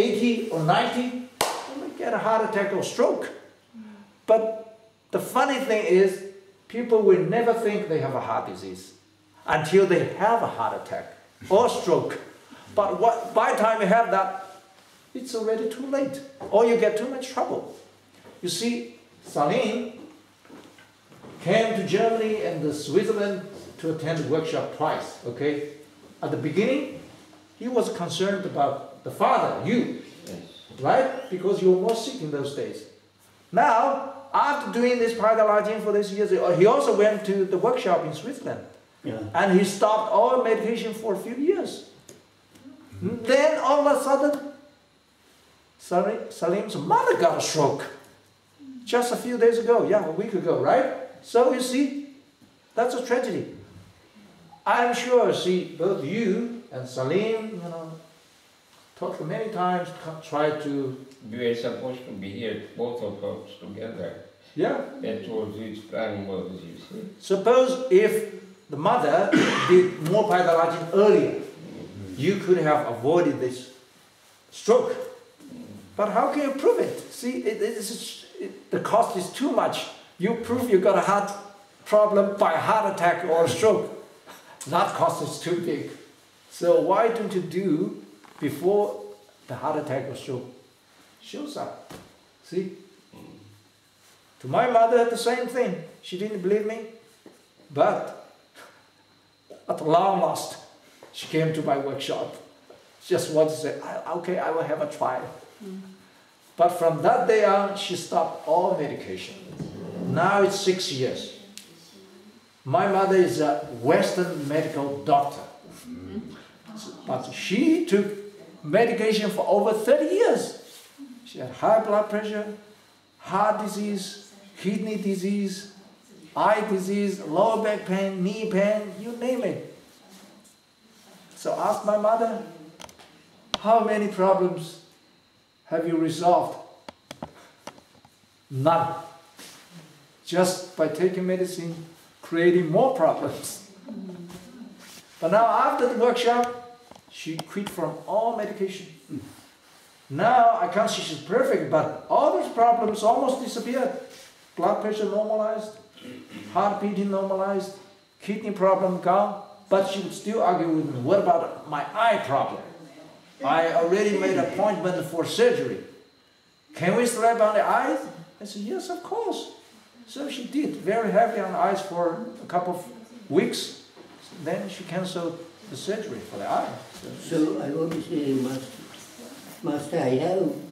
80 or 90, they may get a heart attack or stroke. But the funny thing is, people will never think they have a heart disease until they have a heart attack or stroke. But what, by the time you have that, it's already too late, or you get too much trouble. You see, Salim came to Germany and Switzerland to attend workshop twice, okay? At the beginning, he was concerned about the father, you, right? Because you were more sick in those days. Now, after doing this PaidaLajin for this years, uh, he also went to the workshop in Switzerland. Yeah. And he stopped all medication for a few years. Hmm. Then all of a sudden, Sali- Salim's mother got a stroke. Just a few days ago, yeah, a week ago, right? So you see, that's a tragedy. I'm sure, see, both you and Salim, you know, talked many times, tried to, We were supposed to be here, both of us together. yeah. That was his plan was, you see. Suppose if the mother did more pathology earlier, mm-hmm. you could have avoided this stroke. Mm-hmm. But how can you prove it? See, it, it is, it, the cost is too much. You prove you got a heart problem by heart attack or stroke. That cost is too big. So why don't you do before the heart attack or stroke shows up? See? To my mother, the same thing. She didn't believe me. But at long last, she came to my workshop. She just wanted to say, okay, I will have a try. Mm. But from that day on, she stopped all medication. Now it's six years. My mother is a Western medical doctor. Mm-hmm. But she took medication for over 30 years. She had high blood pressure, heart disease, kidney disease, eye disease, lower back pain, knee pain, you name it. So ask my mother, how many problems have you resolved? None. Just by taking medicine, creating more problems. But now after the workshop, she quit from all medication. Now I can't say she's perfect, but all those problems almost disappeared. Blood pressure normalized, heart beating normalized, kidney problem gone. But she would still argue with me, what about my eye problem? I already made appointment for surgery. Can we slap on the eyes? I said, yes, of course. So she did, very heavy on the eyes for a couple of weeks. Then she canceled the surgery for the eye. So- So I want to say, Master, Master, I have